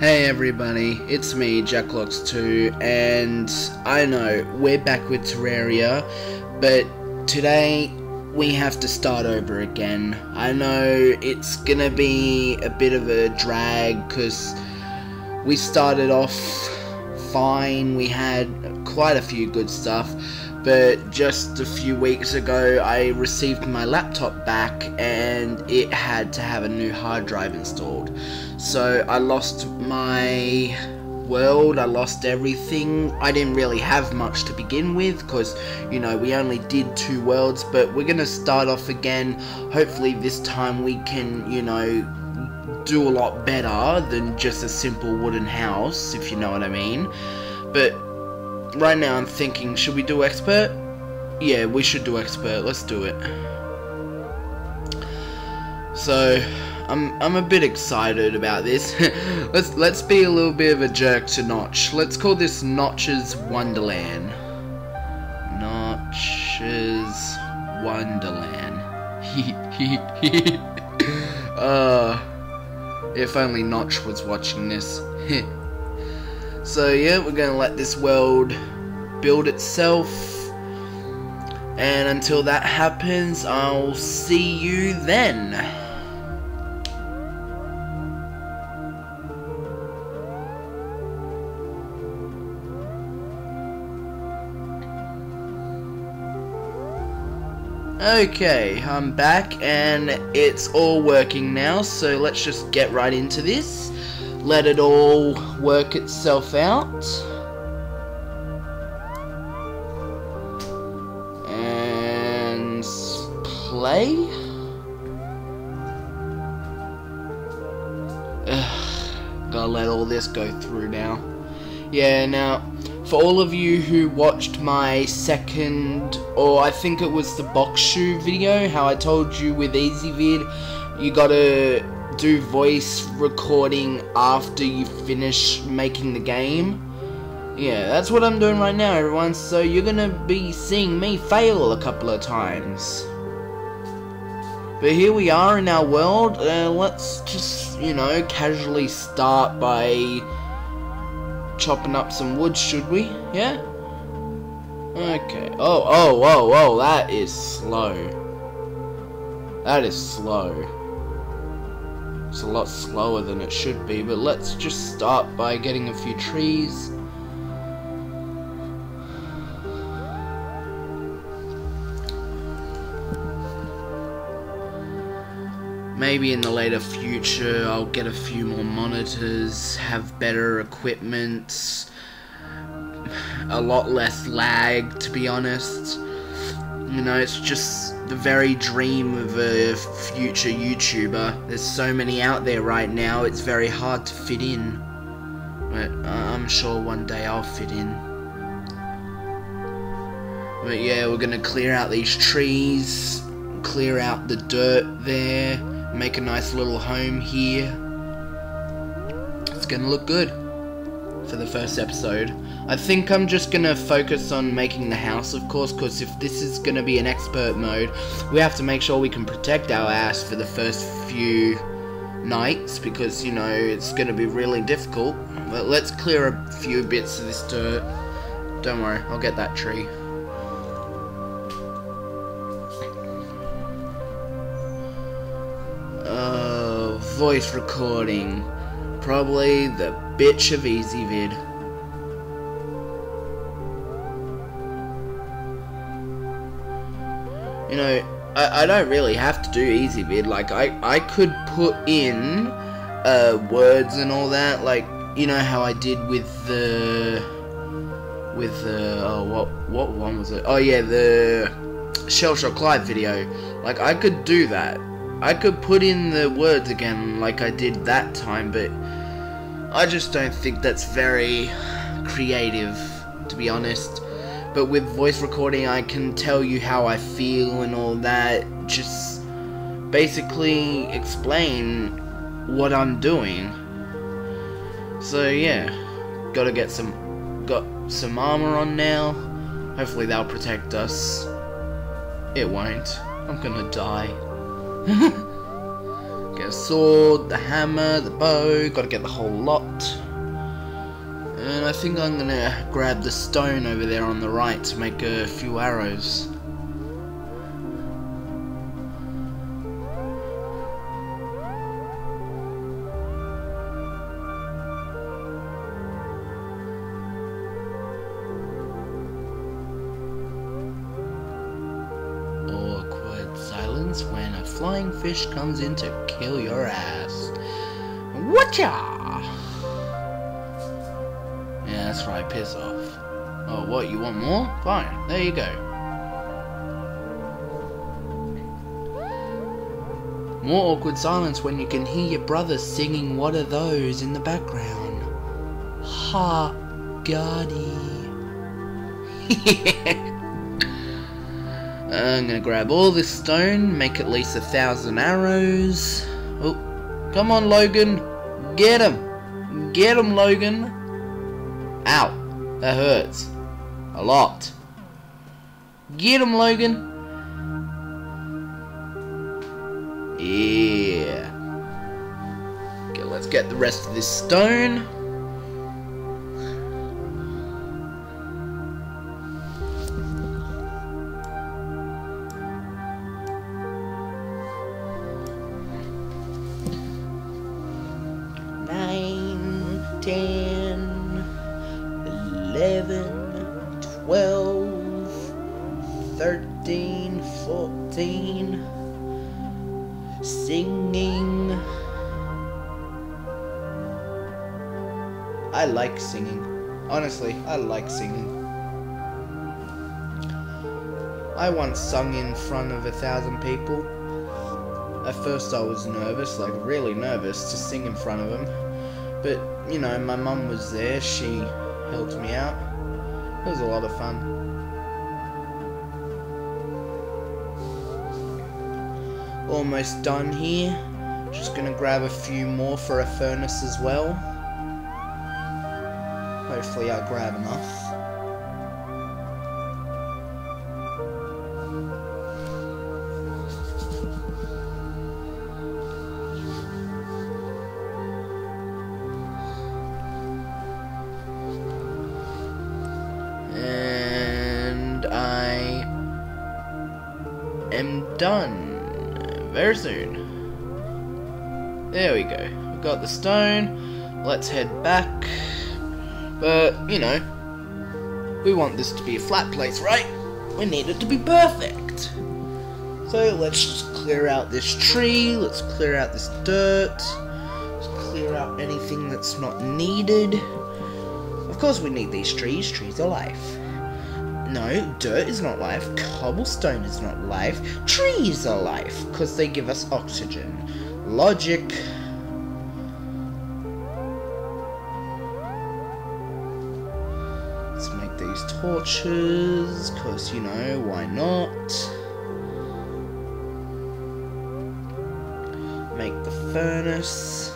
Hey everybody, it's me, Jacklox2, and I know we're back with Terraria, but today we have to start over again. I know it's gonna be a bit of a drag because we started off fine, we had quite a few good stuff, but just a few weeks ago I received my laptop back and it had to have a new hard drive installed. So I lost my world, I lost everything. I didn't really have much to begin with because, you know, we only did two worlds, but we're going to start off again. Hopefully this time we can, you know, do a lot better than just a simple wooden house, if you know what I mean. But right now I'm thinking, should we do expert? Yeah, we should do expert. Let's do it. So, I'm I'm a bit excited about this. let's let's be a little bit of a jerk to Notch. Let's call this Notch's Wonderland. Notch's Wonderland. uh if only Notch was watching this. so yeah, we're gonna let this world build itself. And until that happens, I'll see you then. Okay, I'm back and it's all working now, so let's just get right into this. Let it all work itself out. And play. Ugh, gotta let all this go through now. Yeah, now for all of you who watched my second, or I think it was the box shoe video, how I told you with Ezvid, you gotta do voice recording after you finish making the game. Yeah, that's what I'm doing right now, everyone, so you're gonna be seeing me fail a couple of times. But here we are in our world, uh, let's just, you know, casually start by chopping up some wood, should we? Yeah? Okay. Oh, oh, oh, oh, that is slow. That is slow. It's a lot slower than it should be, but let's just start by getting a few trees. Maybe in the later future I'll get a few more monitors, have better equipment, a lot less lag to be honest. You know, it's just the very dream of a future YouTuber. There's so many out there right now, it's very hard to fit in. But I'm sure one day I'll fit in. But yeah, we're gonna clear out these trees, clear out the dirt there make a nice little home here. It's gonna look good for the first episode. I think I'm just gonna focus on making the house, of course, because if this is gonna be an expert mode, we have to make sure we can protect our ass for the first few nights, because, you know, it's gonna be really difficult. But let's clear a few bits of this dirt. Don't worry, I'll get that tree. Uh, voice recording. Probably the bitch of Ezvid. You know, I, I don't really have to do Ezvid. Like, I, I could put in uh, words and all that. Like, you know how I did with the... With the... Oh, what, what one was it? Oh, yeah, the Shell Shock Live video. Like, I could do that I could put in the words again like I did that time, but I just don't think that's very creative, to be honest. But with voice recording, I can tell you how I feel and all that. Just basically explain what I'm doing. So yeah, gotta get some, got some armor on now. Hopefully that'll protect us. It won't. I'm gonna die. get a sword, the hammer, the bow, gotta get the whole lot. And I think I'm gonna grab the stone over there on the right to make a few arrows. Awkward silence when a flying fish comes in to kill your ass. Whatcha? Right, piss off. Oh, what, you want more? Fine, there you go. More awkward silence when you can hear your brother singing What Are Those in the background. Ha, Gotti. I'm gonna grab all this stone, make at least a thousand arrows. Oh, come on, Logan. Get him. Get him, Logan. Ow. That hurts. A lot. Get him, Logan. Yeah. Okay, let's get the rest of this stone. Nineteen. 12, 13, 14, singing. I like singing. Honestly, I like singing. I once sung in front of a thousand people. At first, I was nervous, like really nervous, to sing in front of them. But, you know, my mum was there, she helped me out. It was a lot of fun. Almost done here. Just gonna grab a few more for a furnace as well. Hopefully I grab enough. Done very soon. There we go. We've got the stone. Let's head back. But, you know, we want this to be a flat place, right? We need it to be perfect. So let's just clear out this tree. Let's clear out this dirt. Let's clear out anything that's not needed. Of course we need these trees. Trees are life. No, dirt is not life. Cobblestone is not life. Trees are life because they give us oxygen. Logic. Let's make these torches because, you know, why not? Make the furnace.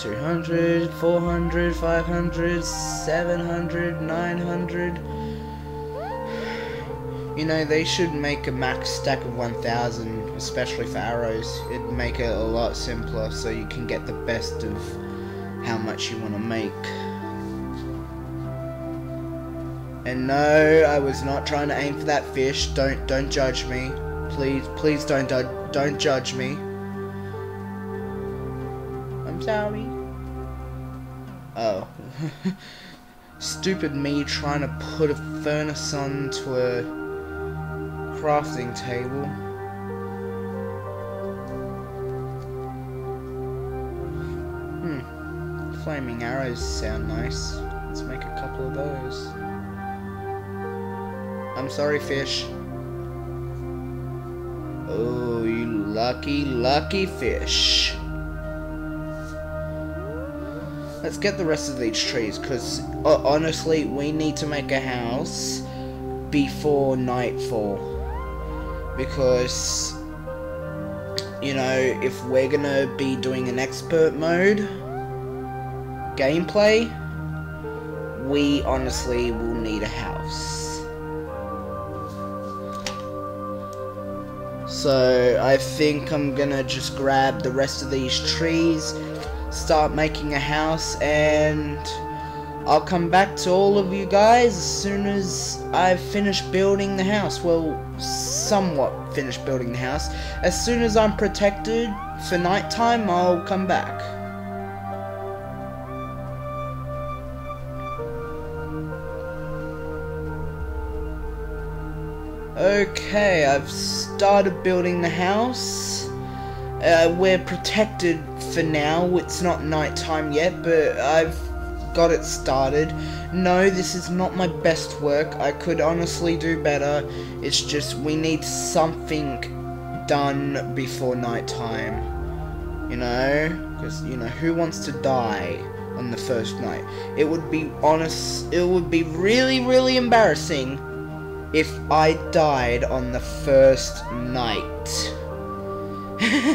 200, 400, 500, 700, 900. You know, they should make a max stack of 1000, especially for arrows. It'd make it a lot simpler so you can get the best of how much you want to make. And no, I was not trying to aim for that fish. Don't don't judge me. Please, please don't don't judge me. Sorry. Oh. Stupid me trying to put a furnace onto a crafting table. Hmm. Flaming arrows sound nice. Let's make a couple of those. I'm sorry, fish. Oh, you lucky, lucky fish. Let's get the rest of these trees, because uh, honestly, we need to make a house before nightfall. Because, you know, if we're gonna be doing an expert mode gameplay, we honestly will need a house. So I think I'm gonna just grab the rest of these trees, start making a house, and I'll come back to all of you guys as soon as I've finished building the house. Well, somewhat finished building the house. As soon as I'm protected for nighttime, I'll come back. Okay, I've started building the house. Uh, we're protected for now. It's not nighttime yet, but I've got it started. No, this is not my best work. I could honestly do better. It's just we need something done before nighttime. You know? Because, you know, who wants to die on the first night? It would be honest, it would be really, really embarrassing if I died on the first night.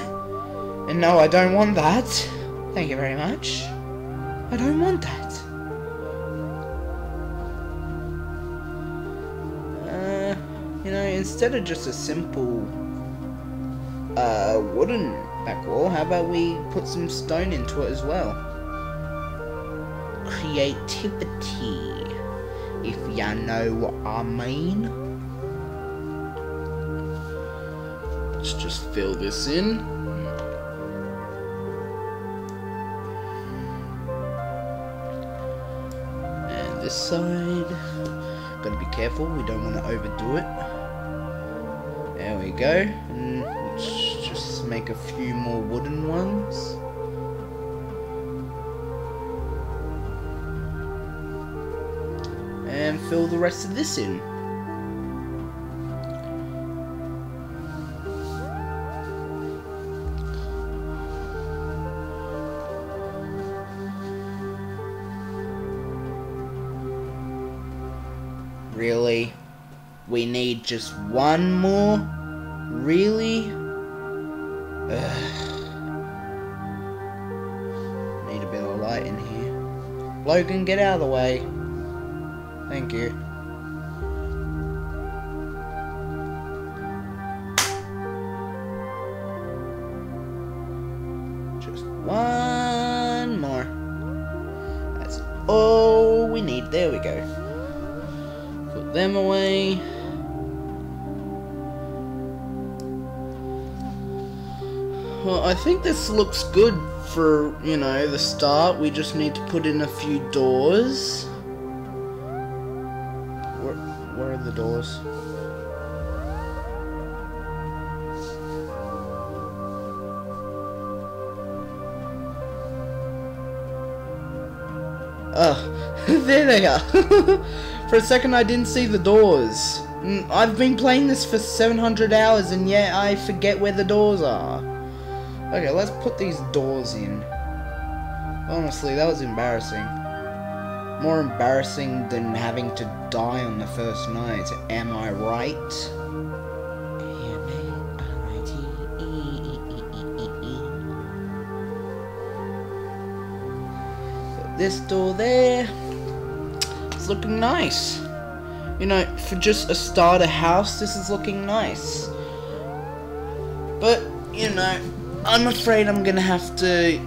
and no, I don't want that. Thank you very much. I don't want that. Uh, you know, instead of just a simple uh, wooden back wall, how about we put some stone into it as well? Creativity if ya know what I mean. Let's just fill this in. This side, gotta be careful, we don't want to overdo it. There we go. And let's just make a few more wooden ones. and fill the rest of this in. We need just one more? Really? Ugh. Need a bit of light in here. Logan, get out of the way. Thank you. Just one more. That's all we need. There we go. Put them away. Well, I think this looks good for, you know, the start. We just need to put in a few doors. Where, where are the doors? Oh, there they are. for a second I didn't see the doors. Mm, I've been playing this for 700 hours and yet I forget where the doors are. Okay, let's put these doors in. Honestly, that was embarrassing. More embarrassing than having to die on the first night. Am I right? This door there. It's looking nice. You know, for just a starter house, this is looking nice. But, you know, I'm afraid I'm gonna have to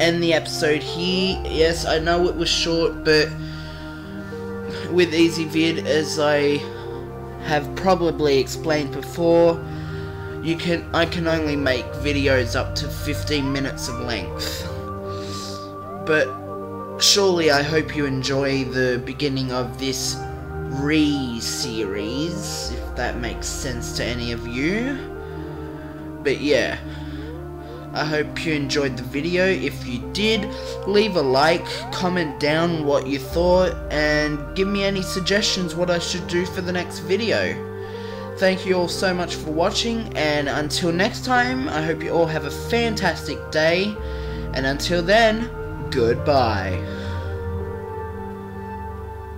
end the episode here. Yes, I know it was short, but with Ezvid, as I have probably explained before, you can I can only make videos up to 15 minutes of length. But surely I hope you enjoy the beginning of this re-series, if that makes sense to any of you. But yeah. I hope you enjoyed the video. If you did, leave a like, comment down what you thought, and give me any suggestions what I should do for the next video. Thank you all so much for watching, and until next time, I hope you all have a fantastic day, and until then, goodbye.